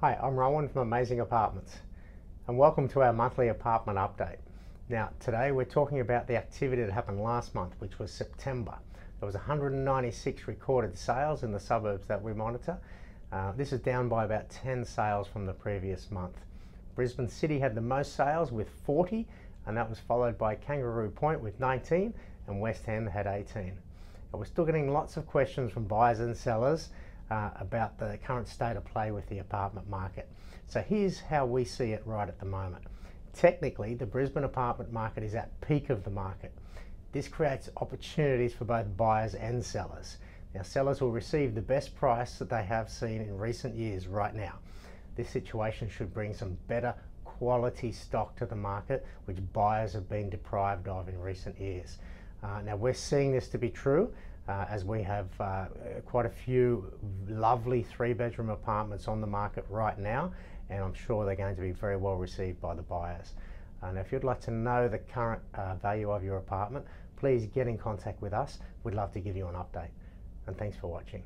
Hi, I'm Rowan from Amazing Apartments and welcome to our monthly apartment update. Now today we're talking about the activity that happened last month which was September. There was 196 recorded sales in the suburbs that we monitor. Uh, this is down by about 10 sales from the previous month. Brisbane City had the most sales with 40 and that was followed by Kangaroo Point with 19 and West End had 18. We're still getting lots of questions from buyers and sellers uh, about the current state of play with the apartment market. So here's how we see it right at the moment. Technically, the Brisbane apartment market is at peak of the market. This creates opportunities for both buyers and sellers. Now, sellers will receive the best price that they have seen in recent years right now. This situation should bring some better quality stock to the market, which buyers have been deprived of in recent years. Uh, now we're seeing this to be true uh, as we have uh, quite a few lovely three bedroom apartments on the market right now and I'm sure they're going to be very well received by the buyers. And if you'd like to know the current uh, value of your apartment, please get in contact with us. We'd love to give you an update. And thanks for watching.